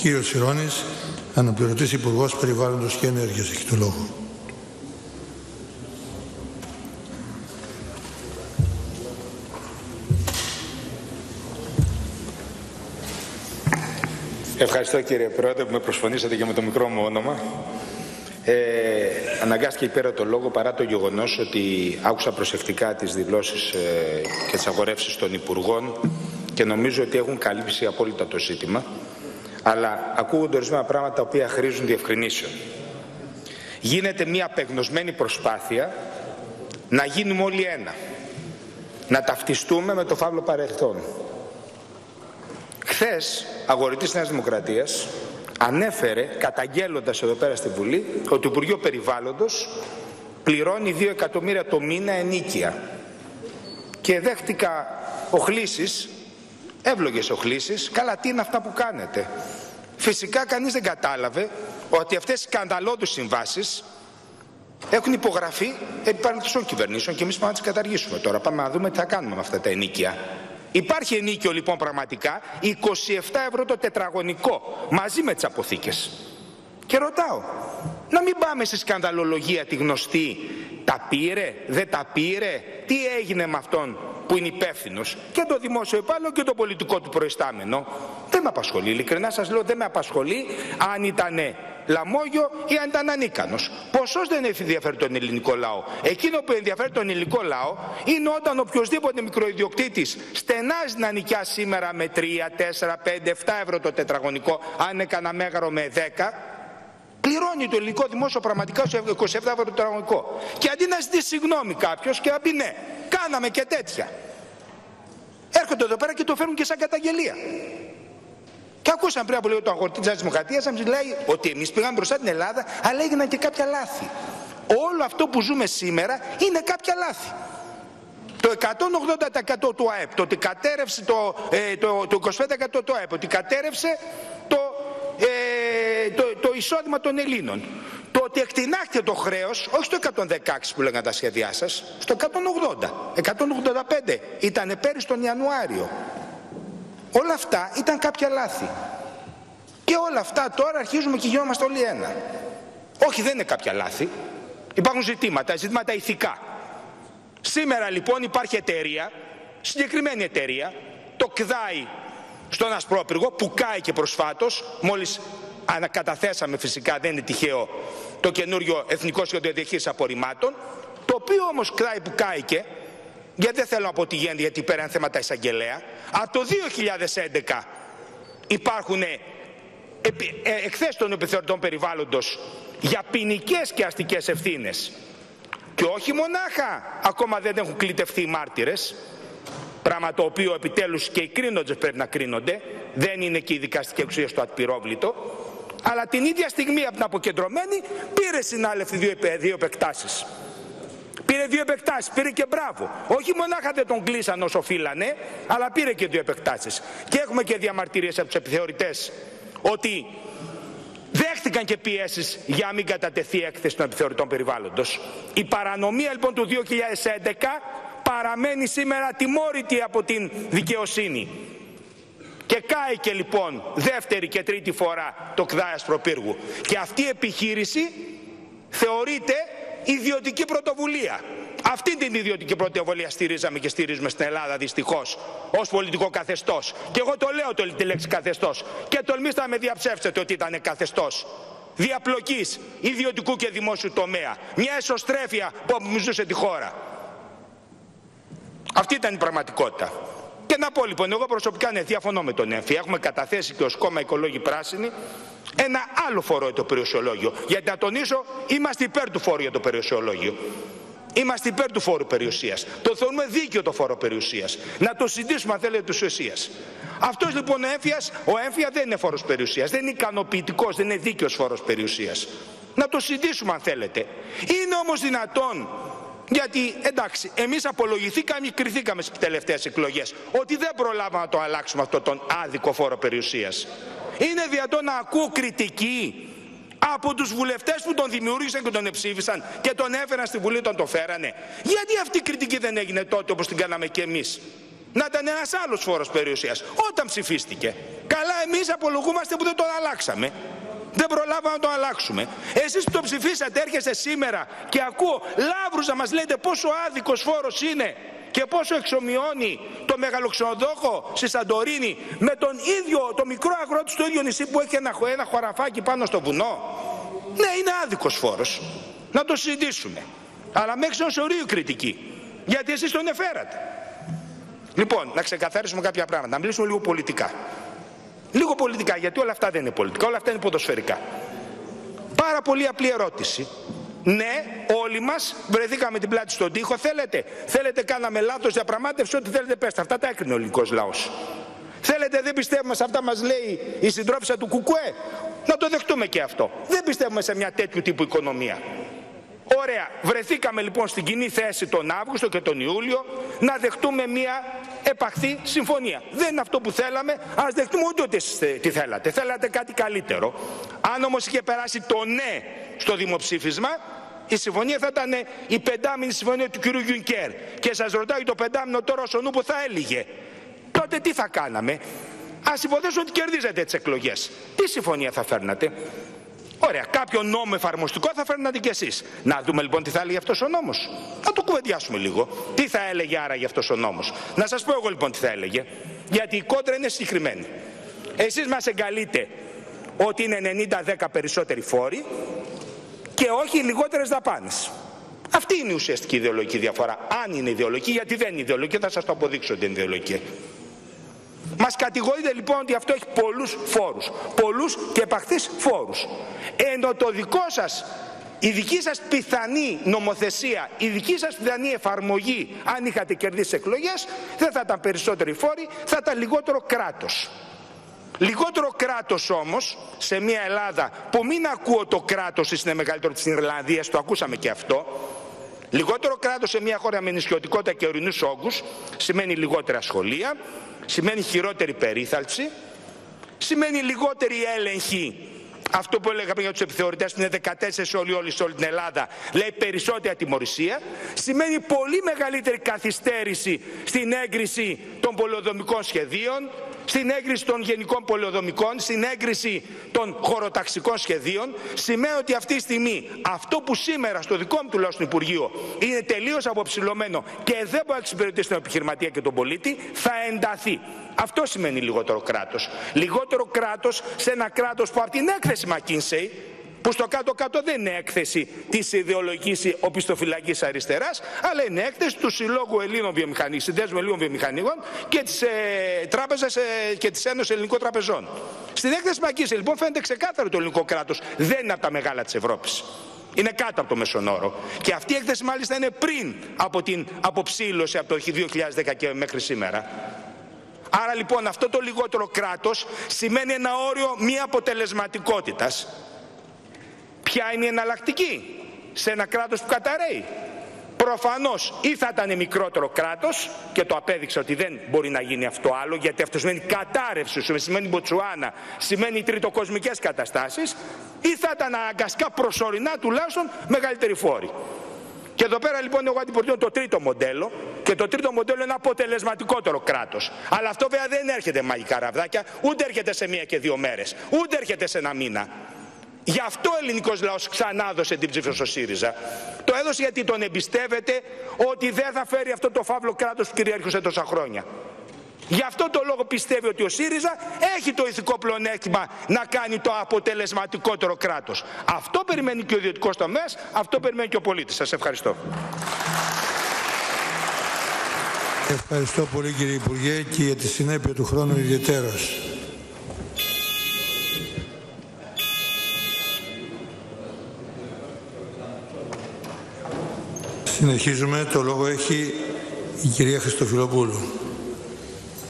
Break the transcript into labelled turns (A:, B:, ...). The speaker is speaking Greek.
A: κύριος Σιρώνης, αναπληρωτής Υπουργός Περιβάλλοντος και Ενέργειας, έχει το λόγο.
B: Ευχαριστώ κύριε Πρόεδρε που με προσφωνήσατε και με το μικρό μου όνομα. Ε, αναγκάστηκε πέρα το λόγο παρά το γεγονός ότι άκουσα προσεκτικά τις δηλώσεις ε, και τις αγορεύσεις των Υπουργών και νομίζω ότι έχουν καλύψει απόλυτα το ζήτημα αλλά ακούγονται ορισμένα πράγματα τα οποία χρήζουν διευκρινήσεων. Γίνεται μια απεγνωσμένη προσπάθεια να γίνουμε όλοι ένα. Να ταυτιστούμε με το φαύλο παρελθόν. Χθες, αγορητής Νέας Δημοκρατίας ανέφερε, καταγγέλλοντας εδώ πέρα στη Βουλή, ότι το Υπουργείο Περιβάλλοντος πληρώνει 2 εκατομμύρια το μήνα ενίκεια. Και δέχτηκα οχλήσεις, εύλογες οχλήσεις, καλά τι είναι αυτά που κάνετε. Φυσικά κανείς δεν κατάλαβε ότι αυτές οι σκανδαλώδους συμβάσεις έχουν υπογραφεί επί παρελθόν κυβερνήσεων και εμείς πάμε να τις καταργήσουμε τώρα. Πάμε να δούμε τι θα κάνουμε με αυτά τα ενίκια. Υπάρχει ενίκιο λοιπόν πραγματικά 27 ευρώ το τετραγωνικό μαζί με τις αποθήκες. Και ρωτάω, να μην πάμε στη σκανδαλολογία τη γνωστή, τα πήρε, δεν τα πήρε, τι έγινε με αυτόν που είναι υπεύθυνος και το δημόσιο υπάλληλο και το πολιτικό του προϊστάμενο. Δεν με απασχολεί, ειλικρινά σας λέω δεν με απασχολεί αν ήταν λαμόγιο ή αν ήταν ανίκανος. Ποσός δεν ενδιαφέρει τον ελληνικό λαό. Εκείνο που ενδιαφέρει τον ελληνικό λαό είναι όταν οποιοδήποτε μικροϊδιοκτήτη στενάζει να νοικιάσει σήμερα με 3, 4, 5, 7 ευρώ το τετραγωνικό, αν είναι κανένα μέγαρο με 10, πληρώνει το ελληνικό δημόσιο πραγματικά στο 27 ευρώ το τετραγωνικό. Και αντί να ζητήσει συγγνώμη κάποιος και να πει ναι, κάναμε και τέτοια. Έρχονται εδώ πέρα και το φέρνουν και σαν καταγγελία. Και ακούσαμε πριν από λίγο τον αγορτή τη Δημοκρατία να μα λέει ότι εμείς πήγαμε μπροστά την Ελλάδα, αλλά έγιναν και κάποια λάθη. Όλο αυτό που ζούμε σήμερα είναι κάποια λάθη. Το 180% του ΑΕΠ, το ότι κατέρευσε το, ε, το, το 25% του ΑΕΠ, ότι κατέρευσε το, ε, το, το εισόδημα των Ελλήνων. Το ότι εκτινάχθηκε το χρέος, όχι στο 116 που λέγανε τα σχέδιά σας, στο 180, 185 ήταν πέρυσι τον Ιανουάριο. Όλα αυτά ήταν κάποια λάθη. Και όλα αυτά τώρα αρχίζουμε και γινόμαστε όλοι ένα. Όχι δεν είναι κάποια λάθη. Υπάρχουν ζητήματα, ζητήματα ηθικά. Σήμερα λοιπόν υπάρχει εταιρεία, συγκεκριμένη εταιρεία, το ΚΔΑΙ στον Ασπρόπυργο που κάει και προσφάτως, μόλις ανακαταθέσαμε φυσικά, δεν είναι τυχαίο, το καινούριο Εθνικό Σχέδιο Διαχείρισης Απορριμμάτων, το οποίο όμως κράει που κάηκε, γιατί δεν θέλω να πω τι γίνεται, γιατί πέραν θέματα εισαγγελέα, από το 2011 υπάρχουν ε, εκθέσεις των επιθεωρητών περιβάλλοντος για ποινικές και αστικές ευθύνες. Και όχι μονάχα ακόμα δεν έχουν κλητευτεί οι μάρτυρες, πράγμα το οποίο επιτέλους και οι κρίνοντες πρέπει να κρίνονται, δεν είναι και η δικαστική εξουσία στο απειρόβλητο, αλλά την ίδια στιγμή από την αποκεντρωμένη πήρε συνάλευτη δύο, δύο επεκτάσεις. Πήρε δύο επεκτάσεις, πήρε και μπράβο. Όχι μονάχα δεν τον κλείσαν όσο φύλανε, αλλά πήρε και δύο επεκτάσεις. Και έχουμε και διαμαρτυρίες από τους επιθεωρητές ότι δέχτηκαν και πιέσεις για να μην κατατεθεί έκθεση των επιθεωρητών περιβάλλοντος. Η παρανομία λοιπόν του 2011 παραμένει σήμερα τιμόρυτη από την δικαιοσύνη. Και κάηκε λοιπόν δεύτερη και τρίτη φορά το ΚΔΑΕΣ προπύργου. Και αυτή η επιχείρηση θεωρείται ιδιωτική πρωτοβουλία. Αυτή την ιδιωτική πρωτοβουλία στηρίζαμε και στηρίζουμε στην Ελλάδα δυστυχώς ως πολιτικό καθεστώς. Και εγώ το λέω το, τη λέξη καθεστώς. Και τολμήστε να με διαψεύσετε ότι ήταν καθεστώς. Διαπλοκής ιδιωτικού και δημόσιου τομέα. Μια εσωστρέφεια που απομυζούσε τη χώρα. Αυτή ήταν η πραγματικότητα. Και να πω λοιπόν, εγώ προσωπικά ναι, διαφωνώ με τον ΕΜΦΙ. Έχουμε καταθέσει και ως κόμμα Οικολόγοι Πράσινοι ένα άλλο φόρο για το περιουσιολόγιο. Γιατί να τονίσω, είμαστε υπέρ του φόρου για το περιουσιολόγιο. Είμαστε υπέρ του φόρου περιουσίας. Το θεωρούμε δίκαιο το φόρο περιουσίας. Να το συζητήσουμε αν θέλετε τη ουσία. Αυτός λοιπόν ο έμφυα, ο έμφυα δεν είναι φόρος περιουσίας. Δεν είναι ικανοποιητικός, δεν είναι δίκαιος φόρος περιουσίας. Να το συζητήσουμε αν θέλετε. Είναι όμως δυνατόν γιατί εντάξει, εμείς απολογηθήκαμε και κριθήκαμε στις τελευταίες εκλογές ότι δεν προλάβαμε να το αλλάξουμε αυτό τον άδικο φόρο περιουσίας. Είναι δυνατόν να ακούω κριτική από τους βουλευτές που τον δημιούργησαν και τον εψήφισαν και τον έφεραν στη Βουλή όταν το φέρανε. Γιατί αυτή η κριτική δεν έγινε τότε όπως την κάναμε και εμείς; Να ήταν ένας άλλος φόρος περιουσίας. Όταν ψηφίστηκε. Καλά, εμείς απολογούμαστε που δεν τον αλλάξαμε. Δεν προλάβαμε να το αλλάξουμε. Εσείς που το ψηφίσατε έρχεστε σήμερα και ακούω λάβρους να μας λέτε πόσο άδικος φόρος είναι και πόσο εξομοιώνει το μεγαλοξενοδόχο στη Σαντορίνη με τον ίδιο, το μικρό αγρότη στο ίδιο νησί που έχει ένα, ένα χωραφάκι πάνω στο βουνό. Ναι, είναι άδικος φόρος. Να το συζητήσουμε. Αλλά μέχρι ενός ορίου κριτική. Γιατί εσείς τον εφέρατε. Λοιπόν, να ξεκαθαρίσουμε κάποια πράγματα, να μιλήσουμε λίγο πολιτικά. Λίγο πολιτικά, γιατί όλα αυτά δεν είναι πολιτικά, όλα αυτά είναι ποδοσφαιρικά. Πάρα πολύ απλή ερώτηση. Ναι, όλοι μας βρεθήκαμε την πλάτη στον τοίχο. Θέλετε, θέλετε κάναμε λάθος διαπραγμάτευση, ό,τι θέλετε πέστε. Αυτά τα έκρινε ο ελληνικός λαός. Θέλετε, δεν πιστεύουμε σε αυτά μας λέει η συντρόφισσα του Κουκουέ. Να το δεχτούμε και αυτό. Δεν πιστεύουμε σε μια τέτοιου τύπου οικονομία. Ωραία, βρεθήκαμε λοιπόν στην κοινή θέση τον Αύγουστο και τον Ιούλιο να δεχτούμε μια επαχθή συμφωνία. Δεν είναι αυτό που θέλαμε, ας δεχτούμε ούτε ότι τι θέλατε. Θέλατε κάτι καλύτερο. Αν όμως είχε περάσει το ναι στο δημοψήφισμα, η συμφωνία θα ήταν η πεντάμινη συμφωνία του κ. Γιουνκέρ. Και σας ρωτάει το πεντάμινο τώρα ο Σονούπο θα έλεγε. Τότε τι θα κάναμε; Ας υποθέσουμε ότι κερδίζετε τις εκλογές. Τι συμφωνία θα φέρνατε; Ωραία, κάποιο νόμο εφαρμοστικό θα φέρνατε κι εσείς. Να δούμε λοιπόν τι θα έλεγε αυτός ο νόμος. Να το κουβεντιάσουμε λίγο. Τι θα έλεγε άρα για αυτός ο νόμος. Να σας πω εγώ λοιπόν τι θα έλεγε. Γιατί η κόντρα είναι συγκεκριμένη. Εσείς μας εγκαλείτε ότι είναι 90-10 περισσότεροι φόροι και όχι λιγότερες δαπάνες. Αυτή είναι η ουσιαστική ιδεολογική διαφορά. Αν είναι ιδεολογική, γιατί δεν είναι ιδεολογική, θα σας το αποδείξω ότι είναι ιδεολογική. Μας κατηγορείτε λοιπόν ότι αυτό έχει πολλούς φόρους, πολλούς και επαχθείς φόρους. Ενώ το δικό σας, η δική σας πιθανή νομοθεσία, η δική σας πιθανή εφαρμογή, αν είχατε κερδίσει εκλογές, δεν θα ήταν περισσότεροι φόροι, θα ήταν λιγότερο κράτος. Λιγότερο κράτος όμως, σε μια Ελλάδα που μην ακούω το κράτος είναι μεγαλύτερο της Ιρλανδίας, το ακούσαμε και αυτό, Λιγότερο κράτος σε μια χώρα με νησιωτικότητα και ορεινούς όγκους σημαίνει λιγότερα σχολεία, σημαίνει χειρότερη περίθαλψη, σημαίνει λιγότερη έλεγχη. Αυτό που έλεγα πριν για τους επιθεωρητές που είναι 14 όλοι, όλοι σε όλη την Ελλάδα, λέει περισσότερη ατιμορρησία. Σημαίνει πολύ μεγαλύτερη καθυστέρηση στην έγκριση των πολεοδομικών σχεδίων, στην έγκριση των γενικών πολεοδομικών, στην έγκριση των χωροταξικών σχεδίων, σημαίνει ότι αυτή τη στιγμή αυτό που σήμερα στο δικό μου τουλάχιστον Υπουργείο είναι τελείως αποψηλωμένο και δεν μπορεί να εξυπηρετήσει τον επιχειρηματία και τον πολίτη, θα ενταθεί. Αυτό σημαίνει λιγότερο κράτος. Λιγότερο κράτος σε ένα κράτος που από την έκθεση McKinsey που στο κάτω-κάτω δεν είναι έκθεση της ιδεολογικής οπισθοφυλακής αριστεράς, αλλά είναι έκθεση του Συλλόγου Ελλήνων Βιομηχανικών, Συνδέσμου Ελλήνων Βιομηχανικών και της ε, Τράπεζας ε, και της Ένωσης Ελληνικών Τραπεζών. Στην έκθεση Μακίσης λοιπόν φαίνεται ξεκάθαρο ότι το ελληνικό κράτος δεν είναι από τα μεγάλα της Ευρώπης. Είναι κάτω από το μέσον όρο. Και αυτή η έκθεση μάλιστα είναι πριν από την αποψήλωση από το 2010 και μέχρι σήμερα. Άρα λοιπόν αυτό το λιγότερο κράτος σημαίνει ένα όριο μη αποτελεσματικότητας Ποια είναι η εναλλακτική; Σε ένα κράτος που καταραίει. Προφανώς ή θα ήταν μικρότερο κράτος και το απέδειξε ότι δεν μπορεί να γίνει αυτό άλλο γιατί αυτό σημαίνει κατάρρευση, σημαίνει μποτσουάνα, σημαίνει τριτοκοσμικές καταστάσεις ή θα ήταν αναγκαστικά προσωρινά τουλάχιστον μεγαλύτερη φόρη. Και εδώ πέρα λοιπόν εγώ αντιπροτείνω το τρίτο μοντέλο και το τρίτο μοντέλο είναι αποτελεσματικότερο κράτος. Αλλά αυτό βέβαια δεν έρχεται μαγικά ραβδάκια, ούτε έρχεται σε μία και δύο μέρες, ούτε έρχεται σε ένα μήνα. Γι' αυτό ο ελληνικός λαός ξανά δώσε την ψήφο στο ΣΥΡΙΖΑ. Το έδωσε γιατί τον εμπιστεύεται ότι δεν θα φέρει αυτό το φαύλο κράτος που κυριαρχούσε τόσα χρόνια. Γι' αυτό το λόγο πιστεύει ότι ο ΣΥΡΙΖΑ έχει το ηθικό πλεονέκτημα να κάνει το αποτελεσματικότερο κράτος. Αυτό περιμένει και ο ιδιωτικός τομέας, αυτό περιμένει και ο πολίτης. Σας ευχαριστώ.
A: Ευχαριστώ πολύ κύριε Υπουργέ και για τη συνέπεια του χρόνου ιδιαίτερος. Συνεχίζουμε. Το λόγο έχει η κυρία Χριστοφιλοπούλου.